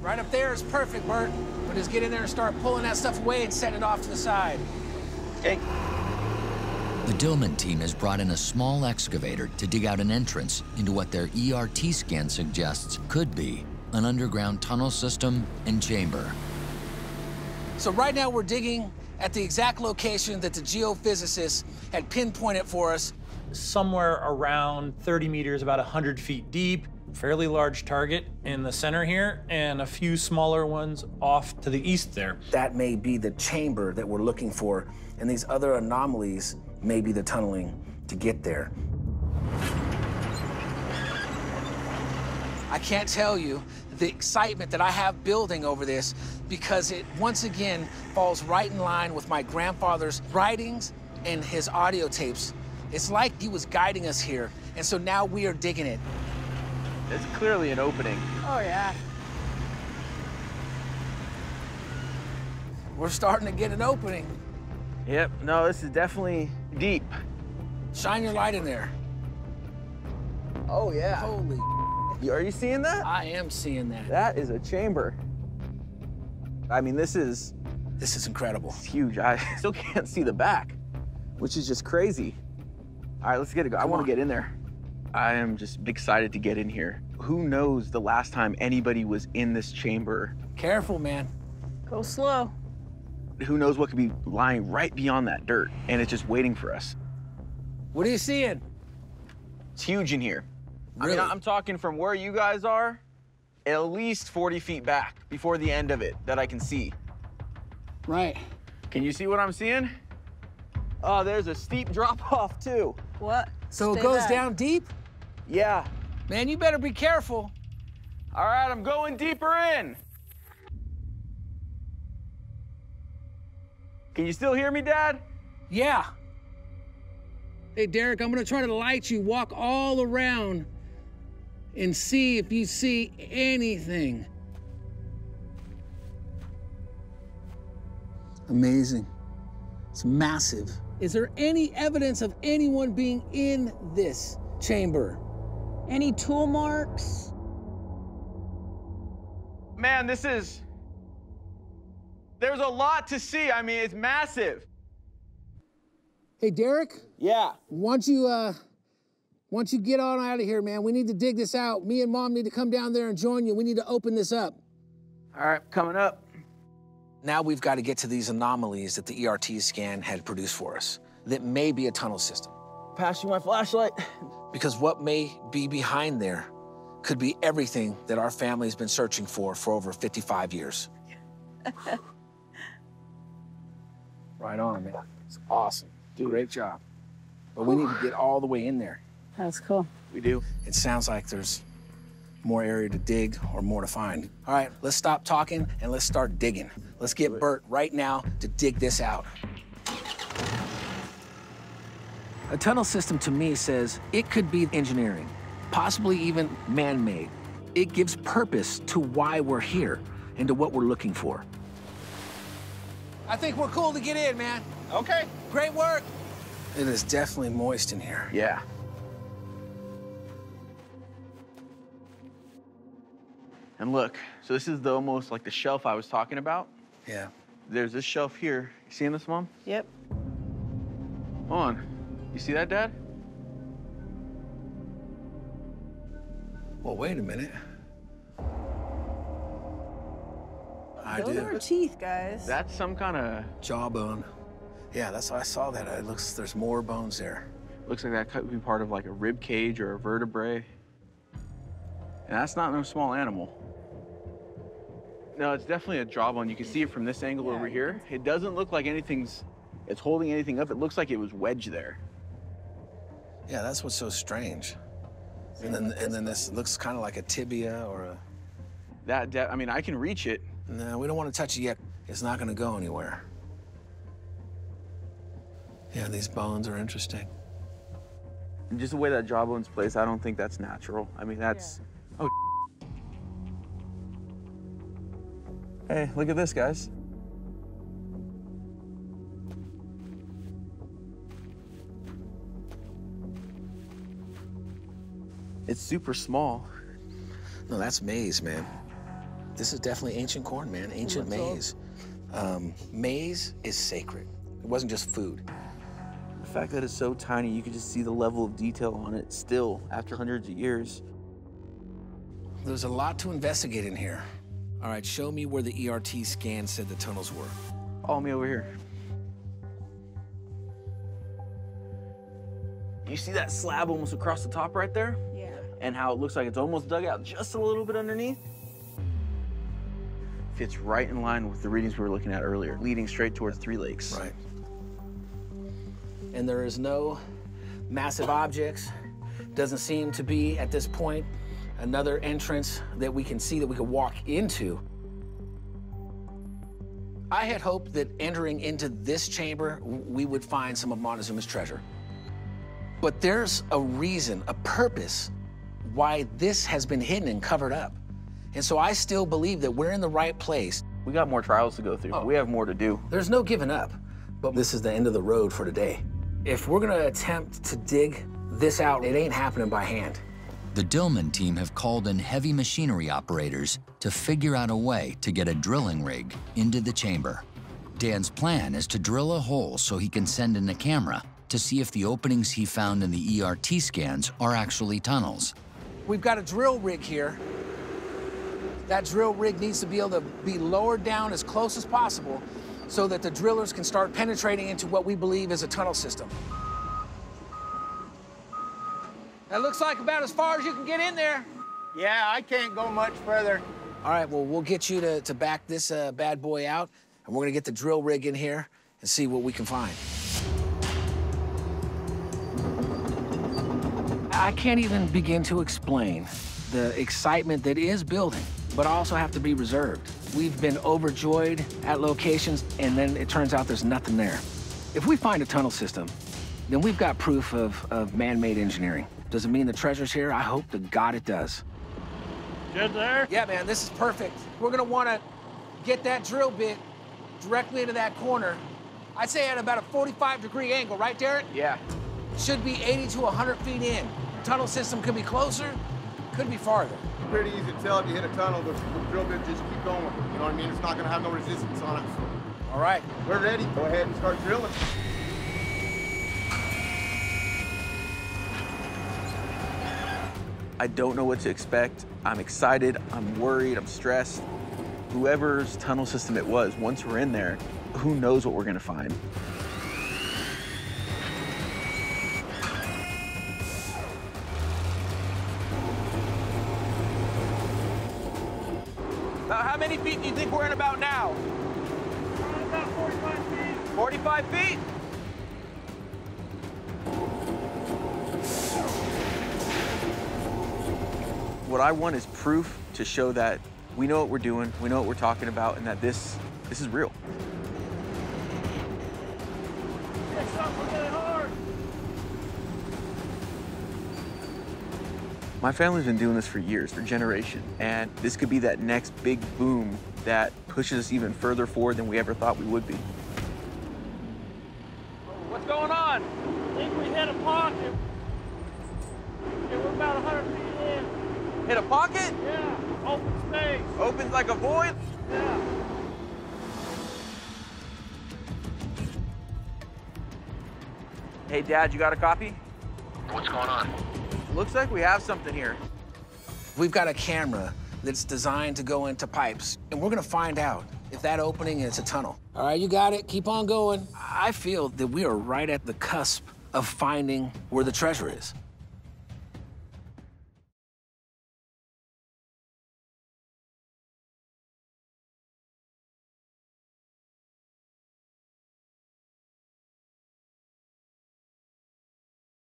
Right up there is perfect, Bert. But just get in there and start pulling that stuff away and setting it off to the side. Okay. The Dillman team has brought in a small excavator to dig out an entrance into what their ERT scan suggests could be an underground tunnel system and chamber. So right now we're digging at the exact location that the geophysicists had pinpointed for us. Somewhere around 30 meters, about 100 feet deep, fairly large target in the center here, and a few smaller ones off to the east there. That may be the chamber that we're looking for, and these other anomalies may be the tunneling to get there. I can't tell you the excitement that I have building over this because it once again falls right in line with my grandfather's writings and his audio tapes. It's like he was guiding us here, and so now we are digging it. It's clearly an opening. Oh, yeah. We're starting to get an opening. Yep, no, this is definitely deep. Shine your light in there. Oh, yeah. Holy, Are you seeing that? I am seeing that. That is a chamber. I mean, this is This is incredible. it's huge. I still can't see the back, which is just crazy. All right, let's get it. go. I want to get in there. I am just excited to get in here. Who knows the last time anybody was in this chamber? Careful, man. Go slow. Who knows what could be lying right beyond that dirt, and it's just waiting for us. What are you seeing? It's huge in here. I mean, I'm talking from where you guys are, at least 40 feet back before the end of it that I can see. Right. Can you see what I'm seeing? Oh, there's a steep drop off too. What? So it goes back. down deep? Yeah. Man, you better be careful. All right, I'm going deeper in. Can you still hear me, Dad? Yeah. Hey, Derek, I'm gonna try to light you, walk all around, and see if you see anything. Amazing. It's massive. Is there any evidence of anyone being in this chamber? Any tool marks? Man, this is. There's a lot to see. I mean, it's massive. Hey, Derek, Yeah. once you uh once you get on out of here, man, we need to dig this out. Me and mom need to come down there and join you. We need to open this up. All right, coming up. Now we've got to get to these anomalies that the ERT scan had produced for us that may be a tunnel system. Pass you my flashlight. Because what may be behind there could be everything that our family's been searching for for over 55 years. right on, man. It's awesome. Great job. But we need to get all the way in there. That's cool. We do. It sounds like there's more area to dig or more to find. All right, let's stop talking and let's start digging. Let's get Bert right now to dig this out. A tunnel system to me says it could be engineering, possibly even man made. It gives purpose to why we're here and to what we're looking for. I think we're cool to get in, man. Okay. Great work. It is definitely moist in here. Yeah. And look, so this is the almost like the shelf I was talking about. Yeah. There's this shelf here. You seeing this, Mom? Yep. Hold on. You see that, Dad? Well, wait a minute. I Those do. are teeth, guys. That's some kind of Jawbone. Yeah, that's I saw that. It looks there's more bones there. looks like that could be part of like a rib cage or a vertebrae. And that's not no small animal. No, it's definitely a jawbone. You can see it from this angle Yeah, over here. It doesn't look like anything's it's holding anything up. It looks like it was wedged there. Yeah, that's what's so strange. And then and then this looks kind of like a tibia or a. That de- I mean, I can reach it. No, we don't want to touch it yet. It's not going to go anywhere. Yeah, these bones are interesting. And just the way that jawbone's placed, I don't think that's natural. I mean, that's oh. Hey, look at this, guys. It's super small. No, that's maize, man. this is definitely ancient corn, man. Ancient maize. Um, maize is sacred. It wasn't just food. The fact that it's so tiny, you can just see the level of detail on it still after hundreds of years. There's a lot to investigate in here. All right, show me where the ERT scan said the tunnels were. Follow me over here. You see that slab almost across the top right there? Yeah. And how it looks like it's almost dug out just a little bit underneath? Fits right in line with the readings we were looking at earlier, leading straight towards Three Lakes. Right. And there is no massive objects. Doesn't seem to be, at this point, another entrance that we can see that we could walk into. I had hoped that entering into this chamber, we would find some of Montezuma's treasure. But there's a reason, a purpose, why this has been hidden and covered up. And so I still believe that we're in the right place. We got more trials to go through. Oh. We have more to do. There's no giving up, but this is the end of the road for today. If we're gonna attempt to dig this out, it ain't happening by hand. The Dillman team have called in heavy machinery operators to figure out a way to get a drilling rig into the chamber. Dan's plan is to drill a hole so he can send in a camera to see if the openings he found in the ERT scans are actually tunnels. We've got a drill rig here. That drill rig needs to be able to be lowered down as close as possible so that the drillers can start penetrating into what we believe is a tunnel system. That looks like about as far as you can get in there. Yeah, I can't go much further. All right, well, we'll get you to, to back this uh, bad boy out, and we're gonna get the drill rig in here and see what we can find. I can't even begin to explain the excitement that is building, but I also have to be reserved. We've been overjoyed at locations, and then it turns out there's nothing there. If we find a tunnel system, then we've got proof of, of man-made engineering. Does it mean the treasure's here? I hope to God it does. Good there? Yeah, man, this is perfect. We're gonna wanna get that drill bit directly into that corner. I'd say at about a 45 degree angle, right, Derek? Yeah. Should be 80 to 100 feet in. Tunnel system could be closer, could be farther. Pretty easy to tell if you hit a tunnel, the, the drill bit just keep going. You know what I mean? It's not gonna have no resistance on it. All right. We're ready. Go ahead and start drilling. I don't know what to expect. I'm excited, I'm worried, I'm stressed. Whoever's tunnel system it was, once we're in there, who knows what we're gonna find. About how many feet do you think we're in about now? About 45 feet. 45 feet? What I want is proof to show that we know what we're doing, we know what we're talking about, and that this this is real. It's something really hard. My family's been doing this for years, for generations, and this could be that next big boom that pushes us even further forward than we ever thought we would be. What's going on? I think we hit a pocket. Yeah, we're about 100 feet in. Hit a pocket? Yeah, open space. Opens like a void? Yeah. Hey, Dad, you got a copy? What's going on? Looks like we have something here. We've got a camera that's designed to go into pipes, and we're gonna find out if that opening is a tunnel. All right, you got it. Keep on going. I feel that we are right at the cusp of finding where the treasure is.